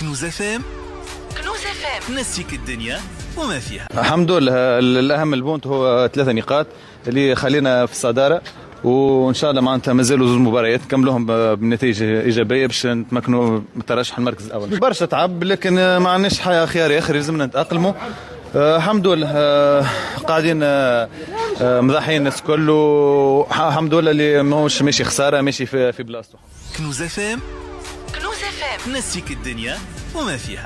كنوز FM. كنوز FM. نسيك الدنيا وما فيها. الحمد لله الأهم ال point هو ثلاثة نقاط اللي خلينا في الصدارة وإن شاء الله معناتها مازالوا زوج مباريات نكملوهم بنتائج إيجابية باش نتمكنوا من الترشح المركز الأول. برشا تعب لكن ما عندناش حتى خيار آخر لازمنا نتأقلموا. آه، الحمد لله آه، قاعدين آه، آه، مضحيين الناس الكل والحمد لله اللي ماهوش ماشي خسارة ماشي في في بلاصته كنوز اف كنوز اف ام نسيك الدنيا وما فيها.